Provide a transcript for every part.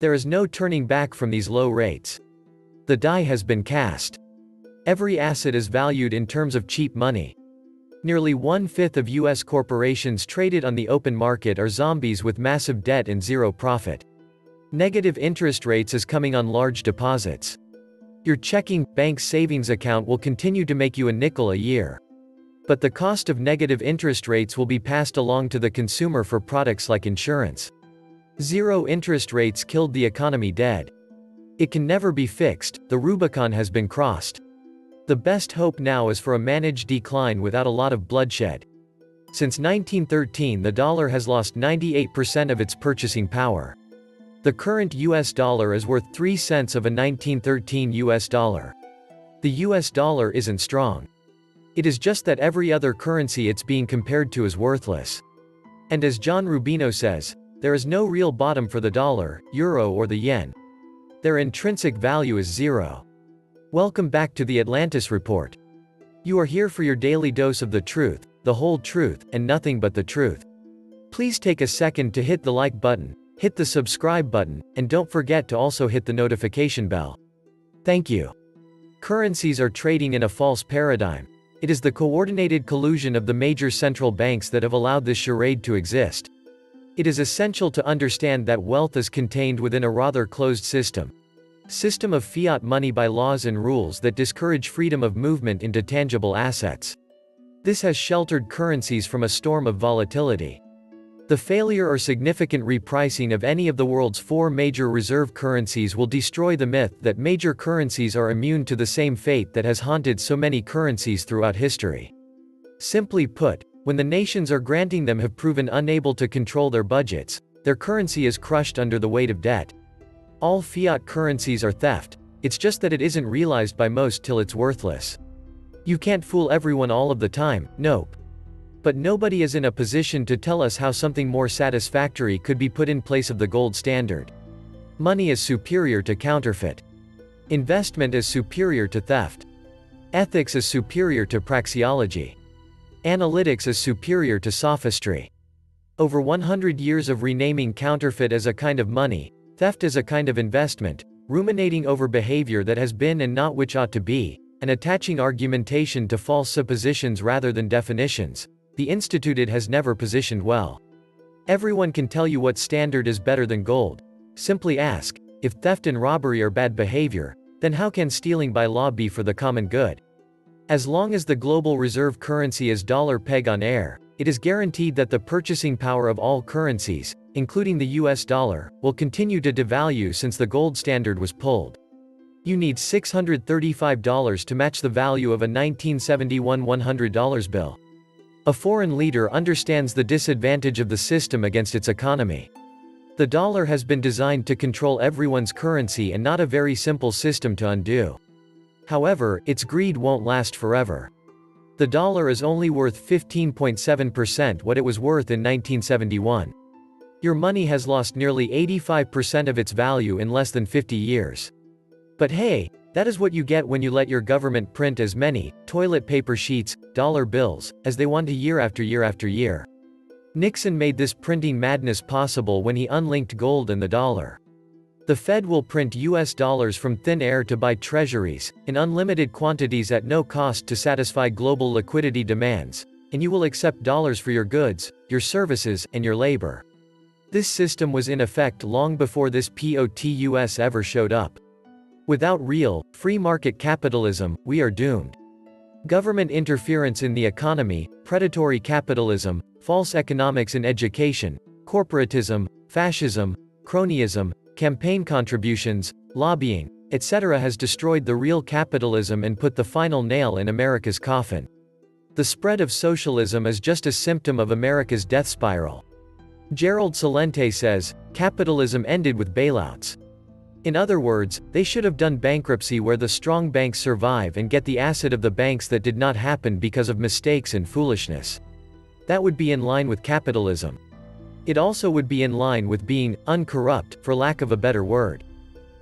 There is no turning back from these low rates. The die has been cast. Every asset is valued in terms of cheap money. Nearly one-fifth of U.S. corporations traded on the open market are zombies with massive debt and zero profit. Negative interest rates is coming on large deposits. Your checking, bank savings account will continue to make you a nickel a year. But the cost of negative interest rates will be passed along to the consumer for products like insurance. Zero interest rates killed the economy dead. It can never be fixed, the Rubicon has been crossed. The best hope now is for a managed decline without a lot of bloodshed. Since 1913 the dollar has lost 98% of its purchasing power. The current US dollar is worth 3 cents of a 1913 US dollar. The US dollar isn't strong. It is just that every other currency it's being compared to is worthless. And as John Rubino says, there is no real bottom for the dollar, euro or the yen. Their intrinsic value is zero. Welcome back to the Atlantis Report. You are here for your daily dose of the truth, the whole truth, and nothing but the truth. Please take a second to hit the like button, hit the subscribe button, and don't forget to also hit the notification bell. Thank you. Currencies are trading in a false paradigm. It is the coordinated collusion of the major central banks that have allowed this charade to exist. It is essential to understand that wealth is contained within a rather closed system. System of fiat money by laws and rules that discourage freedom of movement into tangible assets. This has sheltered currencies from a storm of volatility. The failure or significant repricing of any of the world's four major reserve currencies will destroy the myth that major currencies are immune to the same fate that has haunted so many currencies throughout history. Simply put, when the nations are granting them have proven unable to control their budgets, their currency is crushed under the weight of debt. All fiat currencies are theft, it's just that it isn't realized by most till it's worthless. You can't fool everyone all of the time, nope. But nobody is in a position to tell us how something more satisfactory could be put in place of the gold standard. Money is superior to counterfeit. Investment is superior to theft. Ethics is superior to praxeology. Analytics is superior to sophistry. Over 100 years of renaming counterfeit as a kind of money, theft as a kind of investment, ruminating over behavior that has been and not which ought to be, and attaching argumentation to false suppositions rather than definitions, the instituted has never positioned well. Everyone can tell you what standard is better than gold. Simply ask, if theft and robbery are bad behavior, then how can stealing by law be for the common good? As long as the global reserve currency is dollar peg on air, it is guaranteed that the purchasing power of all currencies, including the US dollar, will continue to devalue since the gold standard was pulled. You need $635 to match the value of a 1971 $100 bill. A foreign leader understands the disadvantage of the system against its economy. The dollar has been designed to control everyone's currency and not a very simple system to undo. However, its greed won't last forever. The dollar is only worth 15.7% what it was worth in 1971. Your money has lost nearly 85% of its value in less than 50 years. But hey, that is what you get when you let your government print as many toilet paper sheets, dollar bills, as they want to year after year after year. Nixon made this printing madness possible when he unlinked gold and the dollar. The Fed will print US dollars from thin air to buy treasuries, in unlimited quantities at no cost to satisfy global liquidity demands, and you will accept dollars for your goods, your services, and your labor. This system was in effect long before this POTUS ever showed up. Without real, free market capitalism, we are doomed. Government interference in the economy, predatory capitalism, false economics in education, corporatism, fascism, cronyism, campaign contributions, lobbying, etc. has destroyed the real capitalism and put the final nail in America's coffin. The spread of socialism is just a symptom of America's death spiral. Gerald Celente says, capitalism ended with bailouts. In other words, they should have done bankruptcy where the strong banks survive and get the asset of the banks that did not happen because of mistakes and foolishness. That would be in line with capitalism. It also would be in line with being uncorrupt, for lack of a better word.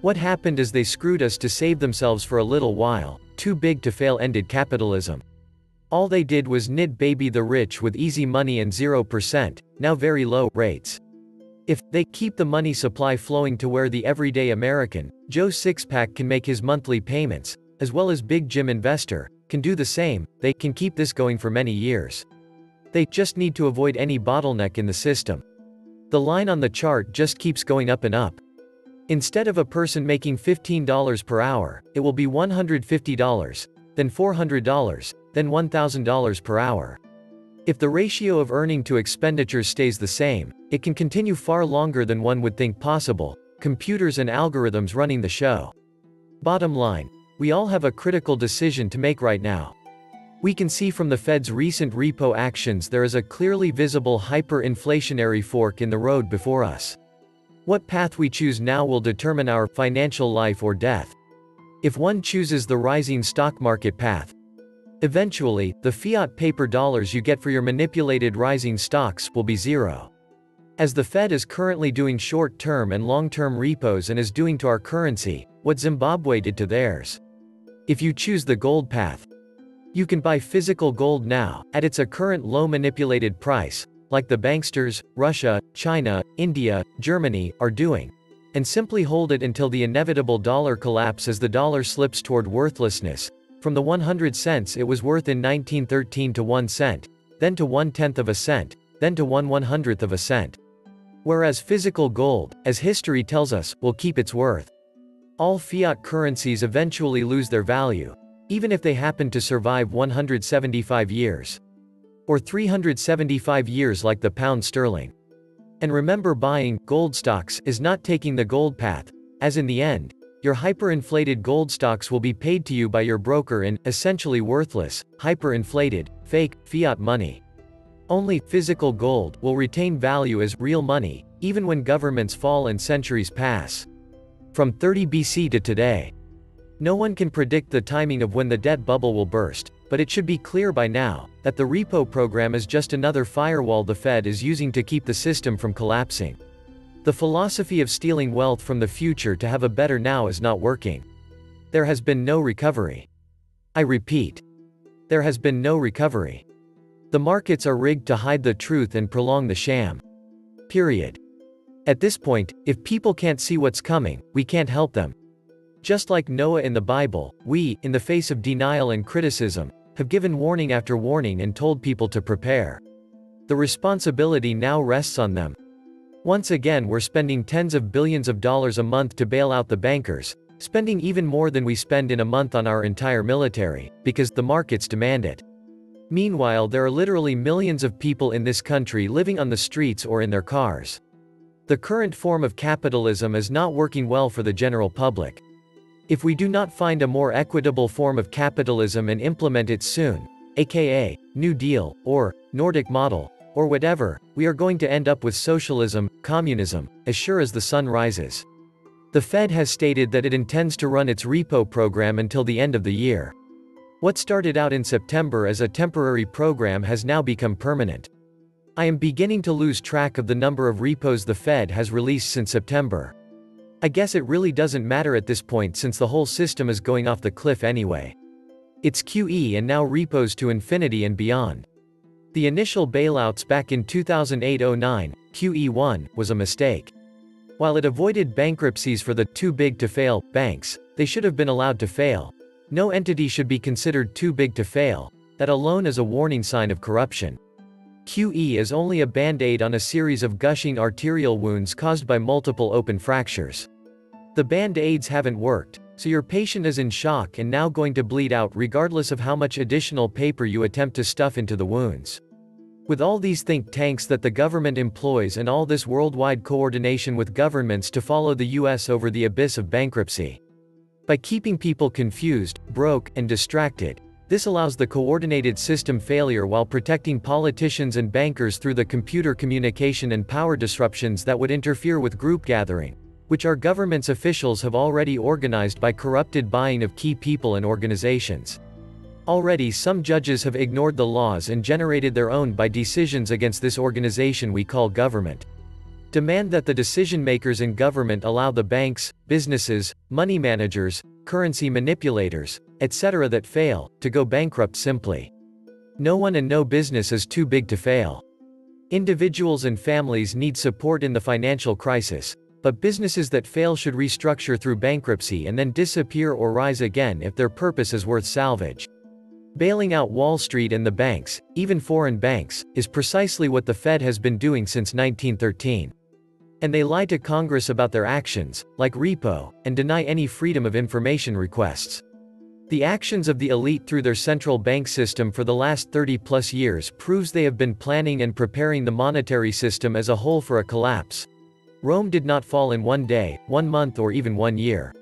What happened is they screwed us to save themselves for a little while, too big to fail ended capitalism. All they did was knit baby the rich with easy money and 0%, now very low, rates. If they keep the money supply flowing to where the everyday American, Joe Sixpack can make his monthly payments, as well as Big Jim Investor, can do the same, they can keep this going for many years. They just need to avoid any bottleneck in the system. The line on the chart just keeps going up and up. Instead of a person making $15 per hour, it will be $150, then $400, then $1,000 per hour. If the ratio of earning to expenditures stays the same, it can continue far longer than one would think possible, computers and algorithms running the show. Bottom line, we all have a critical decision to make right now. We can see from the Fed's recent repo actions there is a clearly visible hyperinflationary fork in the road before us. What path we choose now will determine our financial life or death. If one chooses the rising stock market path, eventually, the fiat paper dollars you get for your manipulated rising stocks will be zero. As the Fed is currently doing short-term and long-term repos and is doing to our currency, what Zimbabwe did to theirs. If you choose the gold path, you can buy physical gold now, at its current low manipulated price, like the banksters, Russia, China, India, Germany, are doing. And simply hold it until the inevitable dollar collapse as the dollar slips toward worthlessness, from the 100 cents it was worth in 1913 to 1 cent, then to 1 tenth of a cent, then to 1 one hundredth of a cent. Whereas physical gold, as history tells us, will keep its worth. All fiat currencies eventually lose their value, even if they happen to survive 175 years. Or 375 years like the pound sterling. And remember buying gold stocks is not taking the gold path, as in the end, your hyperinflated gold stocks will be paid to you by your broker in, essentially worthless, hyperinflated, fake, fiat money. Only, physical gold, will retain value as real money, even when governments fall and centuries pass. From 30 BC to today. No one can predict the timing of when the debt bubble will burst, but it should be clear by now, that the repo program is just another firewall the Fed is using to keep the system from collapsing. The philosophy of stealing wealth from the future to have a better now is not working. There has been no recovery. I repeat. There has been no recovery. The markets are rigged to hide the truth and prolong the sham. Period. At this point, if people can't see what's coming, we can't help them. Just like Noah in the Bible, we, in the face of denial and criticism, have given warning after warning and told people to prepare. The responsibility now rests on them. Once again we're spending tens of billions of dollars a month to bail out the bankers, spending even more than we spend in a month on our entire military, because the markets demand it. Meanwhile there are literally millions of people in this country living on the streets or in their cars. The current form of capitalism is not working well for the general public. If we do not find a more equitable form of capitalism and implement it soon, aka, New Deal, or, Nordic model, or whatever, we are going to end up with socialism, communism, as sure as the sun rises. The Fed has stated that it intends to run its repo program until the end of the year. What started out in September as a temporary program has now become permanent. I am beginning to lose track of the number of repos the Fed has released since September. I guess it really doesn't matter at this point since the whole system is going off the cliff anyway. It's QE and now repos to infinity and beyond. The initial bailouts back in 2008-09, QE1, was a mistake. While it avoided bankruptcies for the too big to fail banks, they should have been allowed to fail. No entity should be considered too big to fail. That alone is a warning sign of corruption. QE is only a band-aid on a series of gushing arterial wounds caused by multiple open fractures. The band-aids haven't worked, so your patient is in shock and now going to bleed out regardless of how much additional paper you attempt to stuff into the wounds. With all these think tanks that the government employs and all this worldwide coordination with governments to follow the US over the abyss of bankruptcy. By keeping people confused, broke, and distracted, this allows the coordinated system failure while protecting politicians and bankers through the computer communication and power disruptions that would interfere with group gathering, which our government's officials have already organized by corrupted buying of key people and organizations. Already some judges have ignored the laws and generated their own by decisions against this organization we call government. Demand that the decision makers in government allow the banks, businesses, money managers, currency manipulators, etc. that fail, to go bankrupt simply. No one and no business is too big to fail. Individuals and families need support in the financial crisis, but businesses that fail should restructure through bankruptcy and then disappear or rise again if their purpose is worth salvage. Bailing out Wall Street and the banks, even foreign banks, is precisely what the Fed has been doing since 1913. And they lie to Congress about their actions, like repo, and deny any freedom of information requests. The actions of the elite through their central bank system for the last 30 plus years proves they have been planning and preparing the monetary system as a whole for a collapse. Rome did not fall in one day, one month or even one year.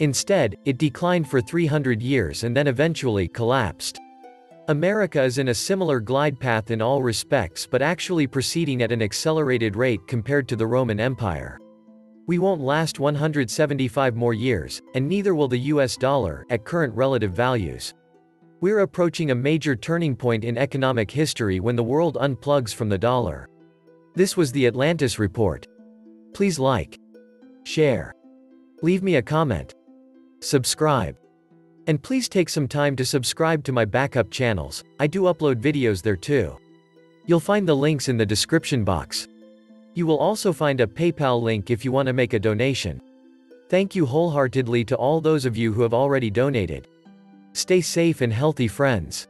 Instead, it declined for 300 years and then eventually collapsed. America is in a similar glide path in all respects but actually proceeding at an accelerated rate compared to the Roman Empire. We won't last 175 more years, and neither will the US dollar, at current relative values. We're approaching a major turning point in economic history when the world unplugs from the dollar. This was the Atlantis Report. Please like, share, leave me a comment. Subscribe. And please take some time to subscribe to my backup channels, I do upload videos there too. You'll find the links in the description box. You will also find a PayPal link if you want to make a donation. Thank you wholeheartedly to all those of you who have already donated. Stay safe and healthy friends.